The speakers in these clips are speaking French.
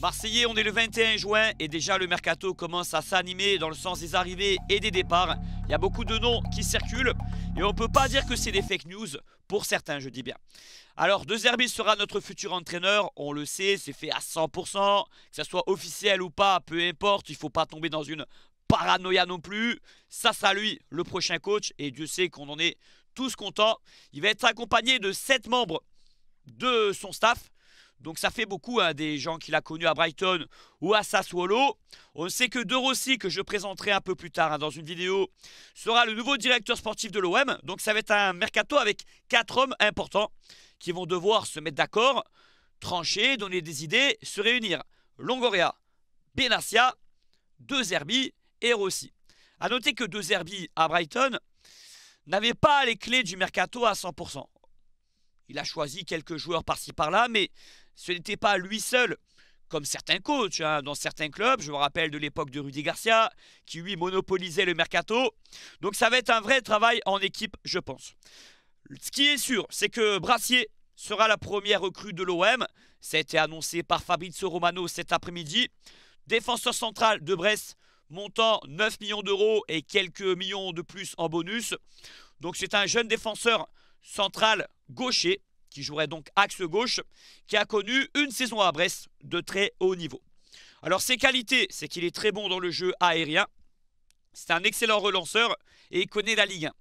Marseillais, on est le 21 juin et déjà le mercato commence à s'animer dans le sens des arrivées et des départs. Il y a beaucoup de noms qui circulent et on ne peut pas dire que c'est des fake news, pour certains je dis bien. Alors De Zerbi sera notre futur entraîneur, on le sait, c'est fait à 100%, que ce soit officiel ou pas, peu importe, il ne faut pas tomber dans une paranoïa non plus. Ça sera lui le prochain coach et Dieu sait qu'on en est tous contents. Il va être accompagné de 7 membres de son staff. Donc ça fait beaucoup hein, des gens qu'il a connus à Brighton ou à Sassuolo. On sait que De Rossi, que je présenterai un peu plus tard hein, dans une vidéo, sera le nouveau directeur sportif de l'OM. Donc ça va être un mercato avec quatre hommes importants qui vont devoir se mettre d'accord, trancher, donner des idées, se réunir. Longoria, Benassia, De Zerbi et Rossi. A noter que De Zerbi à Brighton n'avait pas les clés du mercato à 100%. Il a choisi quelques joueurs par-ci par-là, mais ce n'était pas lui seul. Comme certains coachs hein, dans certains clubs, je me rappelle de l'époque de Rudy Garcia, qui lui monopolisait le mercato. Donc ça va être un vrai travail en équipe, je pense. Ce qui est sûr, c'est que Brassier sera la première recrue de l'OM. Ça a été annoncé par Fabrizio Romano cet après-midi. Défenseur central de Brest, montant 9 millions d'euros et quelques millions de plus en bonus. Donc c'est un jeune défenseur central gaucher qui jouerait donc axe gauche, qui a connu une saison à Brest de très haut niveau. Alors ses qualités, c'est qu'il est très bon dans le jeu aérien, c'est un excellent relanceur et il connaît la Ligue 1.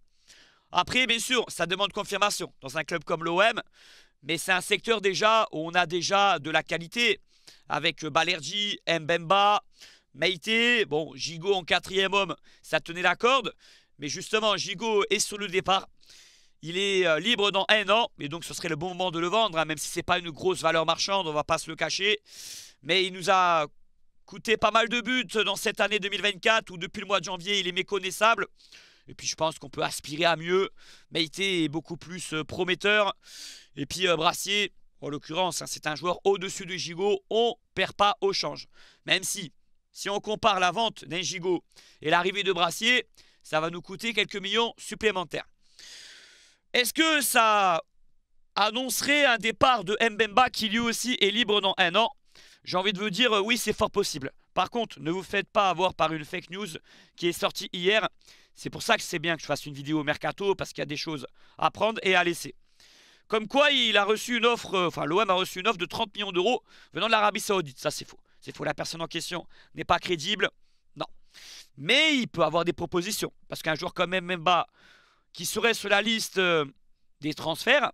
Après, bien sûr, ça demande confirmation dans un club comme l'OM, mais c'est un secteur déjà où on a déjà de la qualité, avec Balerji, Mbemba, Meite, bon, Gigot en quatrième homme, ça tenait la corde, mais justement, Gigot est sur le départ. Il est euh, libre dans un an, et donc ce serait le bon moment de le vendre, hein, même si ce n'est pas une grosse valeur marchande, on ne va pas se le cacher. Mais il nous a coûté pas mal de buts dans cette année 2024, où depuis le mois de janvier, il est méconnaissable. Et puis je pense qu'on peut aspirer à mieux. Meite est beaucoup plus euh, prometteur. Et puis euh, Brassier, en l'occurrence, hein, c'est un joueur au-dessus de Gigot. On perd pas au change. Même si, si on compare la vente d'un Gigot et l'arrivée de Brassier, ça va nous coûter quelques millions supplémentaires. Est-ce que ça annoncerait un départ de Mbemba qui lui aussi est libre dans un an? J'ai envie de vous dire oui, c'est fort possible. Par contre, ne vous faites pas avoir par une fake news qui est sortie hier. C'est pour ça que c'est bien que je fasse une vidéo mercato parce qu'il y a des choses à prendre et à laisser. Comme quoi, il a reçu une offre, euh, enfin l'OM a reçu une offre de 30 millions d'euros venant de l'Arabie Saoudite. Ça, c'est faux. C'est faux. La personne en question n'est pas crédible. Non. Mais il peut avoir des propositions. Parce qu'un joueur comme Mbemba qui serait sur la liste euh, des transferts,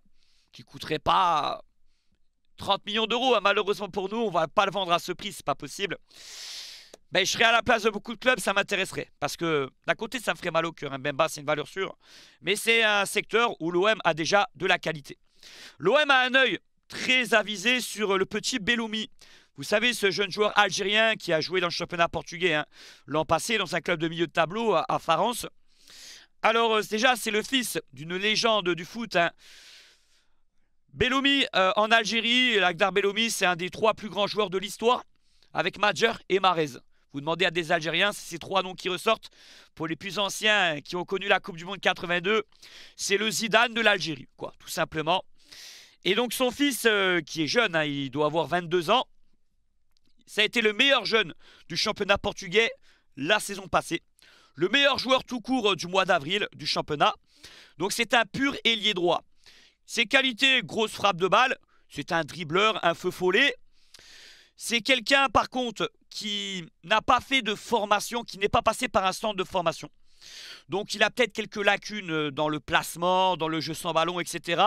qui coûterait pas 30 millions d'euros. Hein, malheureusement pour nous, on va pas le vendre à ce prix, c'est pas possible. Ben, je serais à la place de beaucoup de clubs, ça m'intéresserait. Parce que d'un côté, ça me ferait mal au cœur. Hein. Bemba, c'est une valeur sûre. Mais c'est un secteur où l'OM a déjà de la qualité. L'OM a un œil très avisé sur le petit Belloumi. Vous savez, ce jeune joueur algérien qui a joué dans le championnat portugais hein, l'an passé dans un club de milieu de tableau à, à Farence. Alors euh, déjà, c'est le fils d'une légende du foot. Hein. Belloumi euh, en Algérie, Lagdar Belloumi, c'est un des trois plus grands joueurs de l'histoire, avec Madjer et Marez. Vous demandez à des Algériens, c'est ces trois noms qui ressortent. Pour les plus anciens qui ont connu la Coupe du Monde 82, c'est le Zidane de l'Algérie, quoi, tout simplement. Et donc son fils, euh, qui est jeune, hein, il doit avoir 22 ans, ça a été le meilleur jeune du championnat portugais la saison passée le meilleur joueur tout court euh, du mois d'avril du championnat. Donc c'est un pur ailier droit. Ses qualités, grosse frappe de balle, c'est un dribbleur, un feu follet. C'est quelqu'un par contre qui n'a pas fait de formation, qui n'est pas passé par un centre de formation. Donc il a peut-être quelques lacunes euh, dans le placement, dans le jeu sans ballon, etc.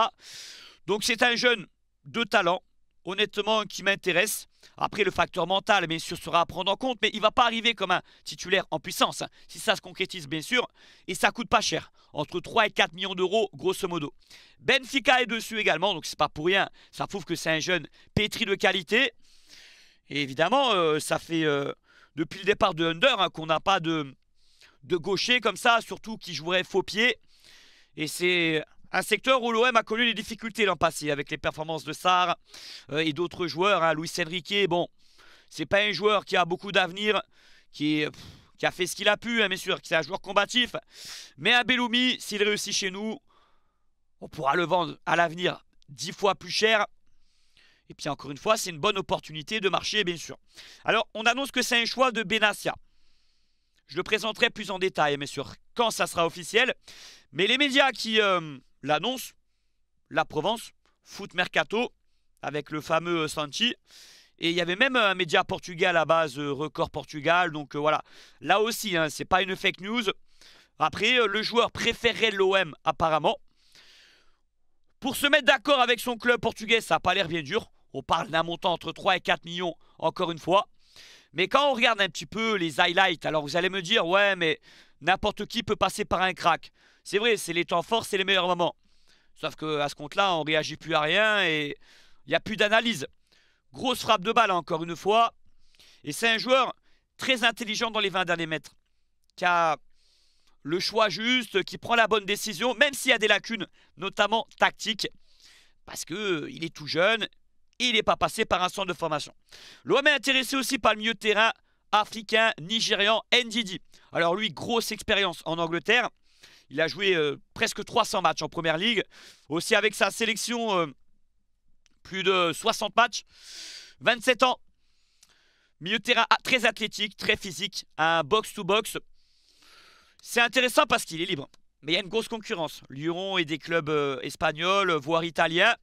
Donc c'est un jeune de talent, honnêtement, qui m'intéresse. Après, le facteur mental, bien sûr, sera à prendre en compte, mais il ne va pas arriver comme un titulaire en puissance. Hein. Si ça se concrétise, bien sûr, et ça coûte pas cher, entre 3 et 4 millions d'euros, grosso modo. Benfica est dessus également, donc c'est pas pour rien. Ça prouve que c'est un jeune pétri de qualité. Et évidemment, euh, ça fait euh, depuis le départ de Under hein, qu'on n'a pas de, de gaucher comme ça, surtout qui jouerait faux pied. Et c'est un secteur où l'OM a connu des difficultés l'an passé avec les performances de Sarr euh, et d'autres joueurs. Hein. Luis Enrique, bon, c'est pas un joueur qui a beaucoup d'avenir, qui, a fait ce qu'il a pu, hein, bien sûr, c'est un joueur combatif. Mais un Belloumi, s'il réussit chez nous, on pourra le vendre à l'avenir dix fois plus cher. Et puis encore une fois, c'est une bonne opportunité de marcher, bien sûr. Alors, on annonce que c'est un choix de Benassia. Je le présenterai plus en détail, bien sûr, quand ça sera officiel. Mais les médias qui euh, l'annoncent, la Provence, Foot Mercato, avec le fameux Sanchi. Et il y avait même un média portugais à la base, euh, Record Portugal. Donc euh, voilà, là aussi, hein, c'est pas une fake news. Après, le joueur préférait l'OM apparemment. Pour se mettre d'accord avec son club portugais, ça n'a pas l'air bien dur. On parle d'un montant entre 3 et 4 millions, encore une fois. Mais quand on regarde un petit peu les highlights, alors vous allez me dire, ouais, mais n'importe qui peut passer par un crack. C'est vrai, c'est les temps forts, c'est les meilleurs moments. Sauf qu'à ce compte-là, on réagit plus à rien et il n'y a plus d'analyse. Grosse frappe de balle, encore une fois. Et c'est un joueur très intelligent dans les 20 derniers mètres. Qui a le choix juste, qui prend la bonne décision, même s'il y a des lacunes, notamment tactiques. Parce qu'il est tout jeune, il n'est pas passé par un centre de formation. L'OM est intéressé aussi par le milieu de terrain africain, nigérian, NDD. Alors lui, grosse expérience en Angleterre. Il a joué euh, presque 300 matchs en Première Ligue. Aussi avec sa sélection, euh, plus de 60 matchs. 27 ans. Milieu de terrain très athlétique, très physique. Un box-to-box. C'est intéressant parce qu'il est libre. Mais il y a une grosse concurrence. Lyon et des clubs euh, espagnols, voire italiens.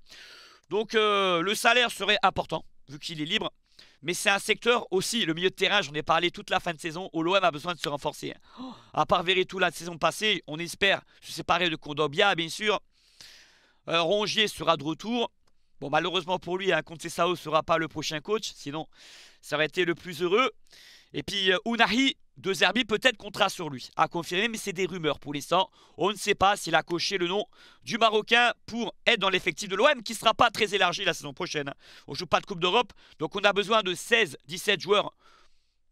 Donc le salaire serait important, vu qu'il est libre. Mais c'est un secteur aussi, le milieu de terrain, j'en ai parlé toute la fin de saison, où l'OM a besoin de se renforcer. Oh, à part tout la saison passée, on espère se séparer de Kondobia, bien sûr. Euh, Rongier sera de retour. Bon, malheureusement pour lui, hein, Sao ne sera pas le prochain coach, sinon ça aurait été le plus heureux. Et puis euh, Unahi, de Zerbi, peut-être contrat sur lui. À confirmer, mais c'est des rumeurs pour l'instant. On ne sait pas s'il a coché le nom du Marocain pour être dans l'effectif de l'OM, qui ne sera pas très élargi la saison prochaine. On ne joue pas de Coupe d'Europe, donc on a besoin de 16-17 joueurs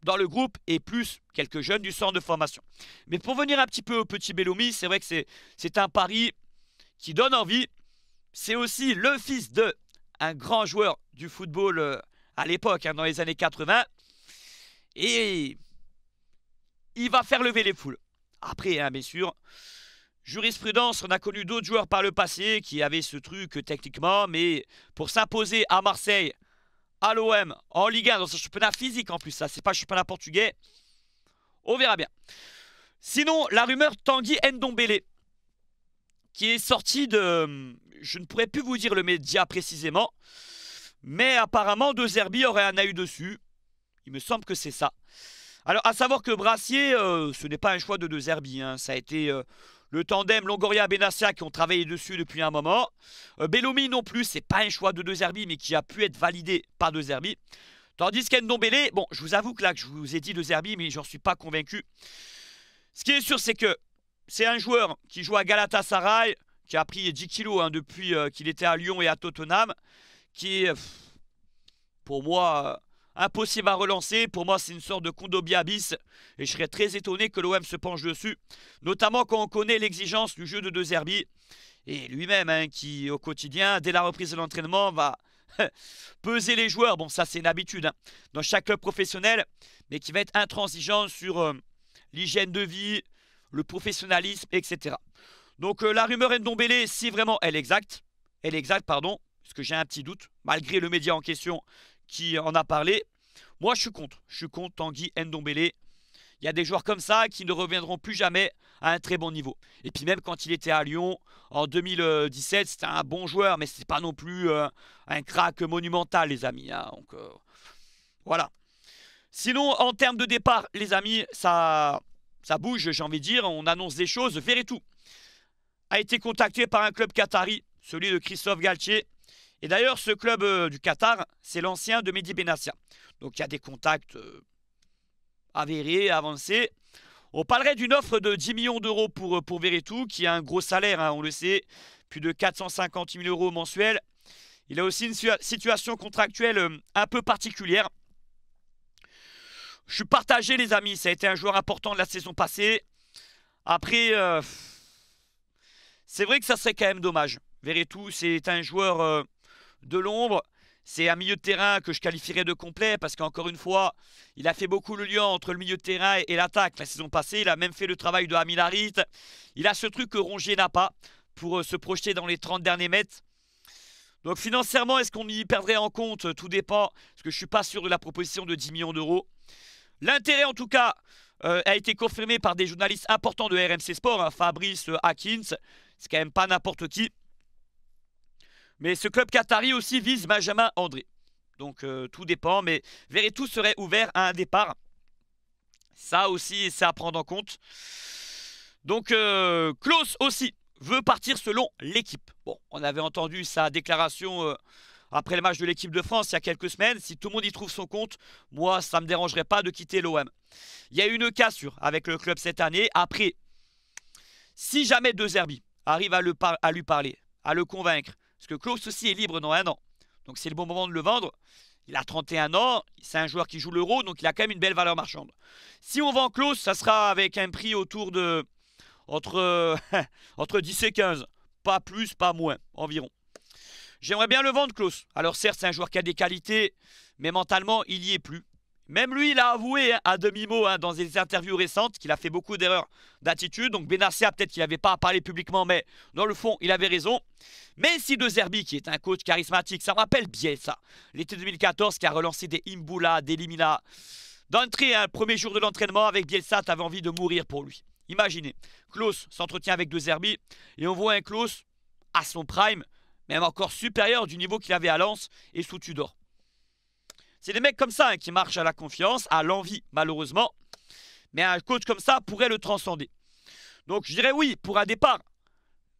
dans le groupe et plus quelques jeunes du centre de formation. Mais pour venir un petit peu au petit Bellomi, c'est vrai que c'est un pari qui donne envie. C'est aussi le fils de un grand joueur du football euh, à l'époque, hein, dans les années 80. Et il va faire lever les foules. Après, hein, bien sûr, jurisprudence, on a connu d'autres joueurs par le passé qui avaient ce truc techniquement, mais pour s'imposer à Marseille, à l'OM, en Ligue 1, dans ce championnat physique en plus, ça c'est pas un championnat portugais, on verra bien. Sinon, la rumeur Tanguy Ndombele, qui est sortie de... Je ne pourrais plus vous dire le média précisément, mais apparemment De Zerbi aurait un œil dessus. Il me semble que c'est ça. Alors, à savoir que Brassier, euh, ce n'est pas un choix de De Zerbi. Hein. Ça a été euh, le tandem Longoria-Benassia qui ont travaillé dessus depuis un moment. Euh, Bellomi non plus, c'est pas un choix de De Zerbi, mais qui a pu être validé par De Zerbi. Tandis qu'Endombele, bon, je vous avoue que là, je vous ai dit De Zerbi, mais j'en suis pas convaincu. Ce qui est sûr, c'est que c'est un joueur qui joue à Galatasaray, qui a pris 10 kilos hein, depuis qu'il était à Lyon et à Tottenham, qui pour moi, impossible à relancer. Pour moi, c'est une sorte de Kondobia bis. Et je serais très étonné que l'OM se penche dessus. Notamment quand on connaît l'exigence du jeu de deux Zerbi. Et lui-même, hein, qui au quotidien, dès la reprise de l'entraînement, va peser les joueurs. Bon, ça, c'est une habitude hein, dans chaque club professionnel. Mais qui va être intransigeant sur euh, l'hygiène de vie, le professionnalisme, etc. Donc euh, la rumeur Ndombele, si vraiment elle est exacte, elle est exacte, pardon, parce que j'ai un petit doute, malgré le média en question qui en a parlé. Moi, je suis contre. Je suis contre Tanguy Ndombele. Il y a des joueurs comme ça qui ne reviendront plus jamais à un très bon niveau. Et puis même quand il était à Lyon en 2017, c'était un bon joueur, mais c'est pas non plus euh, un crack monumental, les amis. Hein. Donc euh, voilà. Sinon, en termes de départ, les amis, ça, ça bouge, j'ai envie de dire. On annonce des choses. tout a été contacté par un club qatari, celui de Christophe Galtier. Et d'ailleurs, ce club euh, du Qatar, c'est l'ancien de Mehdi Benassia. Donc il y a des contacts euh, avérés, avancés. On parlerait d'une offre de 10 millions d'euros pour, euh, pour Veretout, qui a un gros salaire, hein, on le sait, plus de 450 000 euros mensuels. Il a aussi une situation contractuelle un peu particulière. Je suis partagé, les amis. Ça a été un joueur important de la saison passée. Après, c'est vrai que ça serait quand même dommage. Veretout, c'est un joueur de l'ombre. C'est un milieu de terrain que je qualifierais de complet parce qu'encore une fois, il a fait beaucoup le lien entre le milieu de terrain et l'attaque la saison passée. Il a même fait le travail de Hamil Il a ce truc que Rongier n'a pas pour euh, se projeter dans les 30 derniers mètres. Donc financièrement, est-ce qu'on y perdrait en compte? Tout dépend, parce que je ne suis pas sûr de la proposition de 10 millions d'euros. L'intérêt en tout cas euh, a été confirmé par des journalistes importants de RMC Sport, hein, Fabrice Hakins, c'est quand même pas n'importe qui. Mais ce club qatari aussi vise Benjamin André. Donc euh, tout dépend, mais tout serait ouvert à un départ. Ça aussi, c'est à prendre en compte. Donc euh, Klaus aussi veut partir selon l'équipe. Bon, on avait entendu sa déclaration euh, après le match de l'équipe de France il y a quelques semaines. Si tout le monde y trouve son compte, moi, ça ne me dérangerait pas de quitter l'OM. Il y a eu une cassure avec le club cette année. Après, si jamais De Zerbi arrive à lui parler, à le convaincre, parce que Klaus aussi est libre dans un an. Donc c'est le bon moment de le vendre. Il a 31 ans, c'est un joueur qui joue l'euro, donc il a quand même une belle valeur marchande. Si on vend Klaus, ça sera avec un prix autour de entre, entre 10 et 15. Pas plus, pas moins, environ. J'aimerais bien le vendre, Klaus. Alors certes, c'est un joueur qui a des qualités, mais mentalement, il n'y est plus. Même lui, il a avoué hein, à demi-mot hein, dans des interviews récentes qu'il a fait beaucoup d'erreurs d'attitude. Donc Benassia, peut-être qu'il n'avait pas à parler publiquement, mais dans le fond, il avait raison. Mais si De Zerbi, qui est un coach charismatique, ça me rappelle bien ça. L'été 2014, qui a relancé des Imbula, des Limina. D'entrée, un hein, premier jour de l'entraînement avec Bielsa, t'avais envie de mourir pour lui. Imaginez, Klaus s'entretient avec De Zerbi et on voit un Klaus à son prime, même encore supérieur du niveau qu'il avait à Lens et sous Tudor. C'est des mecs comme ça hein, qui marchent à la confiance, à l'envie, malheureusement. Mais un coach comme ça pourrait le transcender. Donc je dirais oui pour un départ.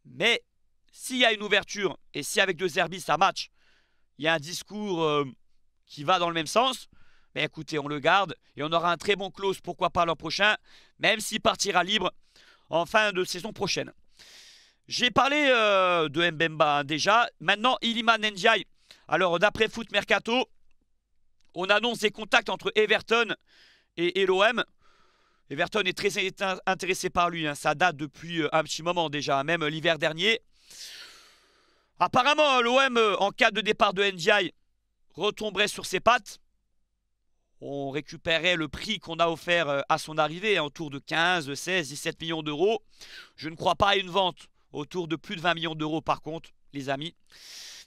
Mais s'il y a une ouverture et si avec deux Zerbi ça match, il y a un discours euh, qui va dans le même sens, mais ben, écoutez, on le garde et on aura un très bon close, pourquoi pas l'an prochain, même s'il partira libre en fin de saison prochaine. J'ai parlé euh, de Mbemba hein, déjà. Maintenant, Iliman Ndiaye. Alors, d'après Foot Mercato, on annonce des contacts entre Everton et, l'OM. Everton est très intéressé par lui. Hein. Ça date depuis euh, un petit moment déjà, même l'hiver dernier. Apparemment, l'OM, euh, en cas de départ de NDI, retomberait sur ses pattes. On récupérait le prix qu'on a offert euh, à son arrivée, hein, autour de 15, 16, 17 millions d'euros. Je ne crois pas à une vente autour de plus de 20 millions d'euros par contre, les amis.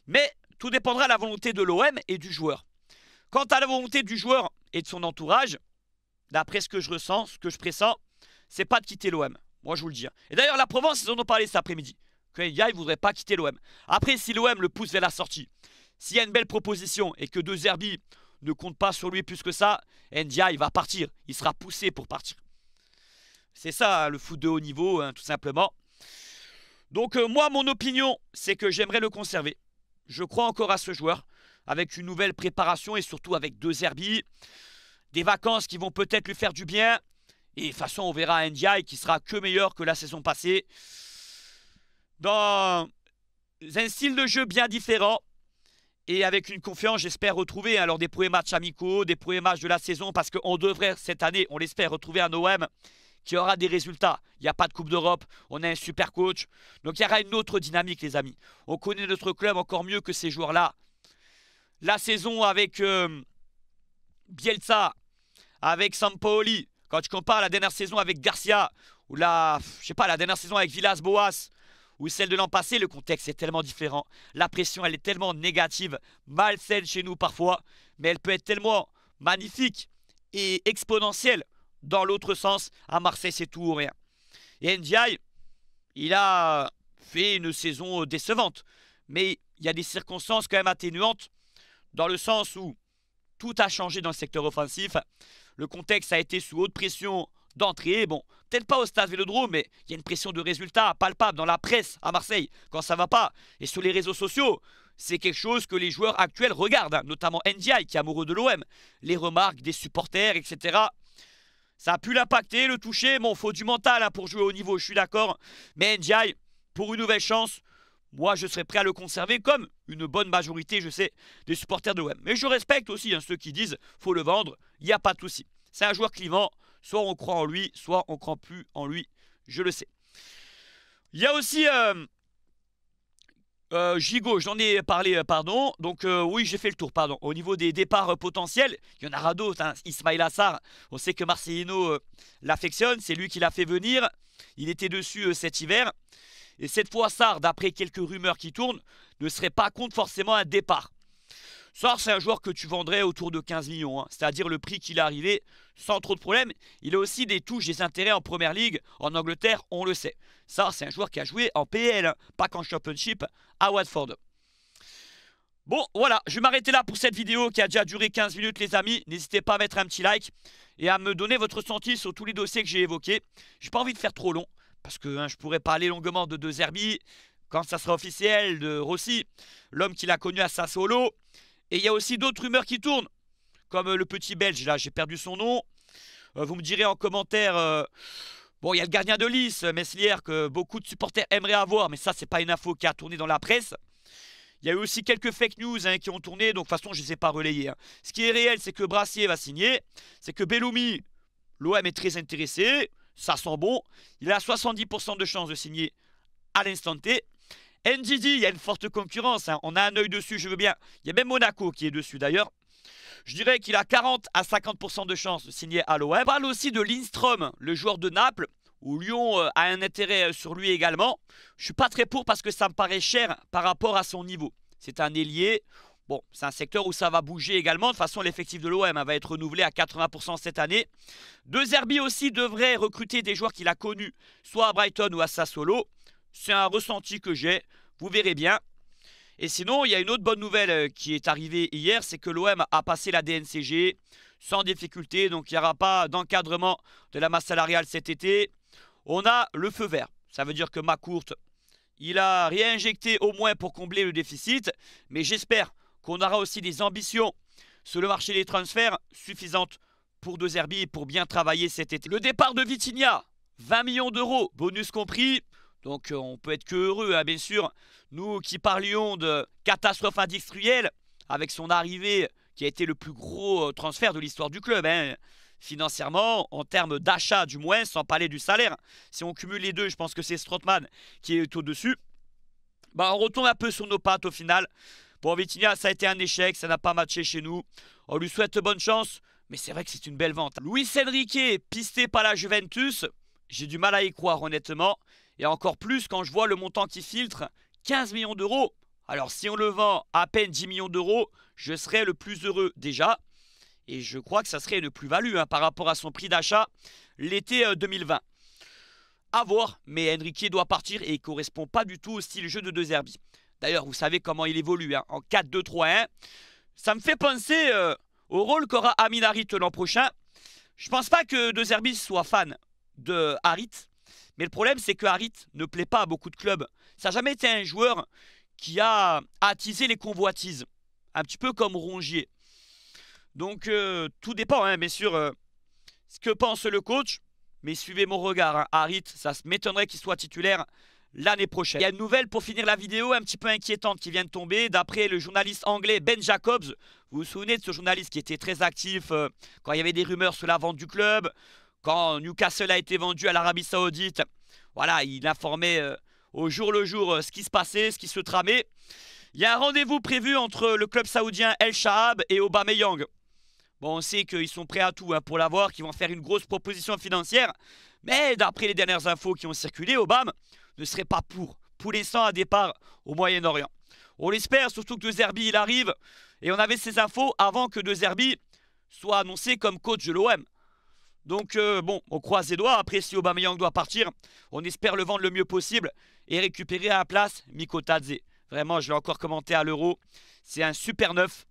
Mais tout dépendra de la volonté de l'OM et du joueur. Quant à la volonté du joueur et de son entourage, d'après ce que je ressens, ce que je pressens, c'est pas de quitter l'OM. Moi, je vous le dis. Hein. Et d'ailleurs, la Provence, ils en ont parlé cet après-midi. Que ne voudrait pas quitter l'OM. Après, si l'OM le pousse vers la sortie, s'il y a une belle proposition et que De Zerbi ne compte pas sur lui plus que ça, Ndia, il va partir. Il sera poussé pour partir. C'est ça, hein, le foot de haut niveau, hein, tout simplement. Donc, euh, moi, mon opinion, c'est que j'aimerais le conserver. Je crois encore à ce joueur avec une nouvelle préparation et surtout avec deux herbies. Des vacances qui vont peut-être lui faire du bien. Et de toute façon, on verra Ndiaye qui sera que meilleur que la saison passée. Dans un style de jeu bien différent. Et avec une confiance, j'espère retrouver alors hein, des premiers matchs amicaux, des premiers matchs de la saison, parce qu'on devrait cette année, on l'espère, retrouver un OM qui aura des résultats. Il n'y a pas de Coupe d'Europe, on a un super coach. Donc il y aura une autre dynamique, les amis. On connaît notre club encore mieux que ces joueurs-là la saison avec euh, Bielsa, avec Sampaoli, quand tu compares la dernière saison avec Garcia, ou la, je sais pas, la dernière saison avec Villas-Boas, ou celle de l'an passé, le contexte est tellement différent. La pression, elle est tellement négative, malsaine chez nous parfois, mais elle peut être tellement magnifique et exponentielle dans l'autre sens. À Marseille, c'est tout ou rien. Et Ndiaye, il a fait une saison décevante, mais il y a des circonstances quand même atténuantes dans le sens où tout a changé dans le secteur offensif. Le contexte a été sous haute pression d'entrée. Bon, peut-être pas au stade Vélodrome, mais il y a une pression de résultats palpable dans la presse à Marseille quand ça va pas. Et sur les réseaux sociaux, c'est quelque chose que les joueurs actuels regardent, hein, notamment NDI qui est amoureux de l'OM. Les remarques des supporters, etc. Ça a pu l'impacter, le toucher. Bon, faut du mental hein, pour jouer au niveau, je suis d'accord. Mais NDI, pour une nouvelle chance, moi, je serais prêt à le conserver comme une bonne majorité, je sais, des supporters de l'OM. Mais je respecte aussi hein, ceux qui disent faut le vendre, il n'y a pas de souci. C'est un joueur clivant, soit on croit en lui, soit on ne croit plus en lui, je le sais. Il y a aussi euh, euh, j'en ai parlé, euh, pardon. Donc oui, j'ai fait le tour, pardon. Au niveau des départs potentiels, il y en aura d'autres. Hein. Ismail Assar, on sait que Marcelino l'affectionne, c'est lui qui l'a fait venir. Il était dessus cet hiver. Et cette fois, Sar, d'après quelques rumeurs qui tournent, ne serait pas contre forcément un départ. Sar, c'est un joueur que tu vendrais autour de 15 millions, hein. c'est-à-dire le prix qu'il est arrivé sans trop de problèmes. Il a aussi des touches, des intérêts en première ligue, en Angleterre, on le sait. Sar, c'est un joueur qui a joué en PL, pas qu'en Championship, à Watford. Bon, voilà, je vais m'arrêter là pour cette vidéo qui a déjà duré 15 minutes, les amis. N'hésitez pas à mettre un petit like et à me donner votre ressenti sur tous les dossiers que j'ai évoqués. J'ai pas envie de faire trop long, parce que hein, je pourrais parler longuement de De Zerbi, quand ça sera officiel, de Rossi, l'homme qu'il a connu à Sassolo. Et il y a aussi d'autres rumeurs qui tournent, comme le petit Belge, là, j'ai perdu son nom. Euh, vous me direz en commentaire... Euh, bon, il y a le gardien de Lys, Messlier, que beaucoup de supporters aimeraient avoir, mais ça, c'est pas une info qui a tourné dans la presse. Il y a eu aussi quelques fake news hein, qui ont tourné, donc de toute façon, je ne les ai pas relayés. Hein. Ce qui est réel, c'est que Brassier va signer, c'est que Belloumi, l'OM est très intéressé, ça sent bon. Il a 70% de chances de signer à l'instant T. NGD, il y a une forte concurrence, hein. on a un œil dessus, je veux bien. Il y a même Monaco qui est dessus d'ailleurs. Je dirais qu'il a 40 à 50% de chances de signer à l'OM. On parle aussi de Lindstrom, le joueur de Naples où Lyon euh, a un intérêt euh, sur lui également. Je suis pas très pour parce que ça me paraît cher par rapport à son niveau. C'est un ailier. Bon, c'est un secteur où ça va bouger également. De toute façon, l'effectif de l'OM va être renouvelé à 80% cette année. De Zerbi aussi devrait recruter des joueurs qu'il a connus, soit à Brighton ou à Sassolo. C'est un ressenti que j'ai. Vous verrez bien. Et sinon, il y a une autre bonne nouvelle euh, qui est arrivée hier, c'est que l'OM a passé la DNCG sans difficulté. Donc il n'y aura pas d'encadrement de la masse salariale cet été on a le feu vert. Ça veut dire que Macourte, il a réinjecté au moins pour combler le déficit, mais j'espère qu'on aura aussi des ambitions sur le marché des transferts suffisantes pour De Zerbi pour bien travailler cet été. Le départ de Vitinha, 20 millions d'euros, bonus compris. Donc euh, on peut être que heureux, hein, bien sûr. Nous qui parlions de catastrophe industrielle, avec son arrivée qui a été le plus gros euh, transfert de l'histoire du club. Hein financièrement, en termes d'achat du moins, sans parler du salaire. Si on cumule les deux, je pense que c'est Strottmann qui est au-dessus. Bah, on retourne un peu sur nos pattes au final. Bon, Vitinha, ça a été un échec, ça n'a pas matché chez nous. On lui souhaite bonne chance, mais c'est vrai que c'est une belle vente. Luis Enrique, pisté par la Juventus, j'ai du mal à y croire honnêtement. Et encore plus quand je vois le montant qui filtre, 15 millions d'euros. Alors si on le vend à peine 10 millions d'euros, je serais le plus heureux déjà. Et je crois que ça serait une plus-value hein, par rapport à son prix d'achat l'été 2020. Euh, à voir, mais Enrique doit partir et il ne correspond pas du tout au style jeu de De Zerbi. D'ailleurs, vous savez comment il évolue hein, en 4-2-3-1. Ça me fait penser euh, au rôle qu'aura Amin Harit l'an prochain. Je ne pense pas que De Zerbi soit fan de Harit, mais le problème c'est que Harit ne plaît pas à beaucoup de clubs. Ça n'a jamais été un joueur qui a attisé les convoitises, un petit peu comme Rongier. Donc euh, tout dépend, hein, bien sûr, euh, ce que pense le coach. Mais suivez mon regard, hein. Harit, ça m'étonnerait qu'il soit titulaire l'année prochaine. Il y a une nouvelle pour finir la vidéo un petit peu inquiétante qui vient de tomber. D'après le journaliste anglais Ben Jacobs, vous vous souvenez de ce journaliste qui était très actif euh, quand il y avait des rumeurs sur la vente du club, quand Newcastle a été vendu à l'Arabie Saoudite. Voilà, il informait au jour le jour ce qui se passait, ce qui se tramait. Il y a un rendez-vous prévu entre le club saoudien El Shahab et Aubameyang. Bon, on sait qu'ils sont prêts à tout hein, pour l'avoir, qu'ils vont faire une grosse proposition financière. Mais d'après les dernières infos qui ont circulé, Obama ne serait pas pour, pour l'instant, à départ au Moyen-Orient. On l'espère, surtout que De Zerbi, il arrive. Et on avait ces infos avant que De Zerbi soit annoncé comme coach de l'OM. Donc, euh, bon, on croise les doigts. Après, si Aubameyang doit partir, on espère le vendre le mieux possible et récupérer à la place Miko Tadze. Vraiment, je l'ai encore commenté à l'Euro. C'est un super neuf.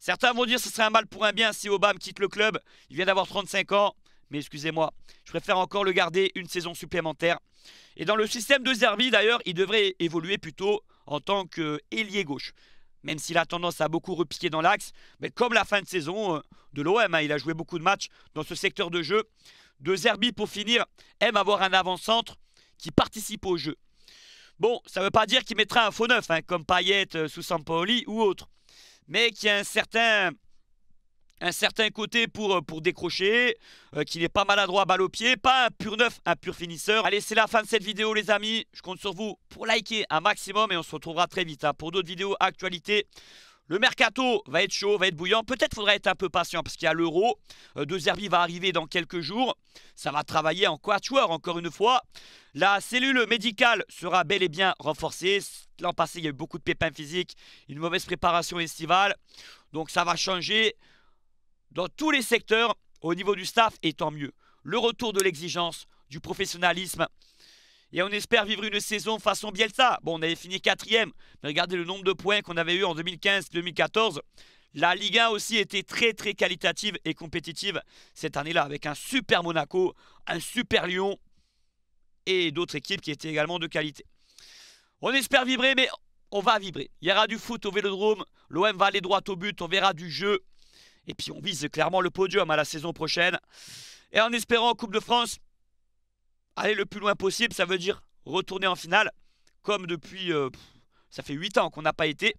Certains vont dire que ce serait un mal pour un bien si Obama quitte le club. Il vient d'avoir 35 ans. Mais excusez-moi, je préfère encore le garder une saison supplémentaire. Et dans le système de Zerbi, d'ailleurs, il devrait évoluer plutôt en tant qu'ailier gauche. Même s'il a tendance à beaucoup repiquer dans l'axe. Mais comme la fin de saison euh, de l'OM, hein, il a joué beaucoup de matchs dans ce secteur de jeu. De Zerbi, pour finir, aime avoir un avant-centre qui participe au jeu. Bon, ça ne veut pas dire qu'il mettra un faux neuf, hein, comme Payet euh, sous Sampaoli ou autre mais qui a un certain, un certain côté pour, euh, pour décrocher, euh, qui n'est pas maladroit à balle au pied, pas un pur neuf, un pur finisseur. Allez, c'est la fin de cette vidéo les amis, je compte sur vous pour liker un maximum et on se retrouvera très vite hein, pour d'autres vidéos actualités. Le mercato va être chaud, va être bouillant. Peut-être faudra être un peu patient parce qu'il y a l'euro. Euh, de Zerbi va arriver dans quelques jours. Ça va travailler en quatuor encore une fois. La cellule médicale sera bel et bien renforcée. L'an passé, il y a eu beaucoup de pépins physiques, une mauvaise préparation estivale. Donc ça va changer dans tous les secteurs au niveau du staff et tant mieux. Le retour de l'exigence, du professionnalisme. Et on espère vivre une saison façon Bielsa. Bon, on avait fini quatrième, mais regardez le nombre de points qu'on avait eu en 2015-2014. La Ligue 1 aussi était très très qualitative et compétitive cette année-là, avec un super Monaco, un super Lyon et d'autres équipes qui étaient également de qualité. On espère vibrer, mais on va vibrer. Il y aura du foot au Vélodrome, l'OM va aller droit au but, on verra du jeu. Et puis on vise clairement le podium à la saison prochaine. Et en espérant en Coupe de France, aller le plus loin possible, ça veut dire retourner en finale, comme depuis, euh, ça fait 8 ans qu'on n'a pas été,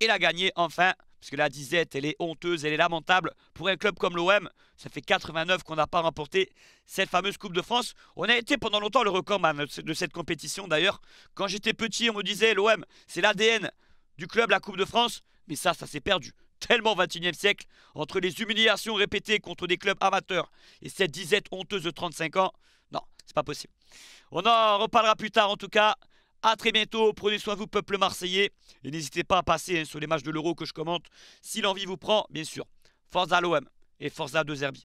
et la gagner enfin, parce que la disette, elle est honteuse, elle est lamentable. Pour un club comme l'OM, ça fait 89 qu'on n'a pas remporté cette fameuse Coupe de France. On a été pendant longtemps le record de cette compétition d'ailleurs. Quand j'étais petit, on me disait l'OM, c'est l'ADN du club, la Coupe de France, mais ça, ça s'est perdu tellement 21e siècle, entre les humiliations répétées contre des clubs amateurs et cette disette honteuse de 35 ans, non, c'est pas possible. On en reparlera plus tard en tout cas. A très bientôt, prenez soin de vous peuple marseillais et n'hésitez pas à passer hein, sur les matchs de l'Euro que je commente si l'envie vous prend, bien sûr. Forza l'OM et Forza de Zerbi.